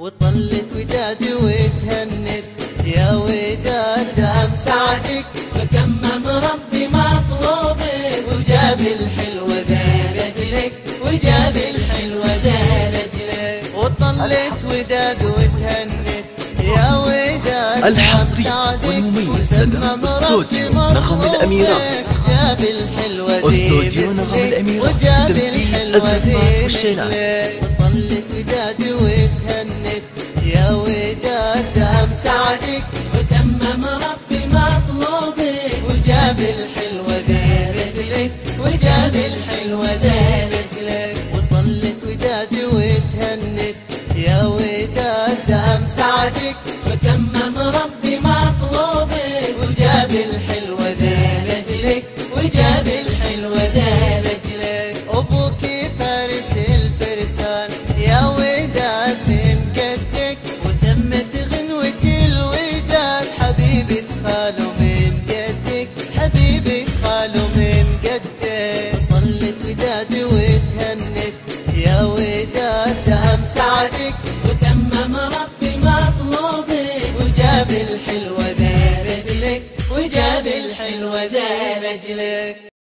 وطلت وداد وتهنت. يا وداد دام سعدك وكمم ربي مطلوبك وجاب الحلوة ذا لجلك وجاب الحلوة ذا لجلك وطلت وداد وتهنت. يا وداد دام الحصري سعدك والمميز لدى أستوديو ربي نغم. مطلوبك. جاب الحلوة أستوديو نغم. وجاب الحلوة ذي والشيلات. لجلك وطلت وداد دام سعدك وكمم ربي مطلوبك وجاب الحلوة ذي مثلك وجاب الحلوة ذي مثلك وطلت وداد وتهنت. يا وداد دام سعدك وكمم ربي مطلوبك وجاب الحلوة ذي مثلك وجاب الحلوة ذي خالوا من قدك. حبيبي خالوا من قدك. طلت ودادي وتهنت. يا وداد دام سعدك وتمم ربي مطلوبك وجاب الحلوة ذا لك وجاب الحلوة ذا لك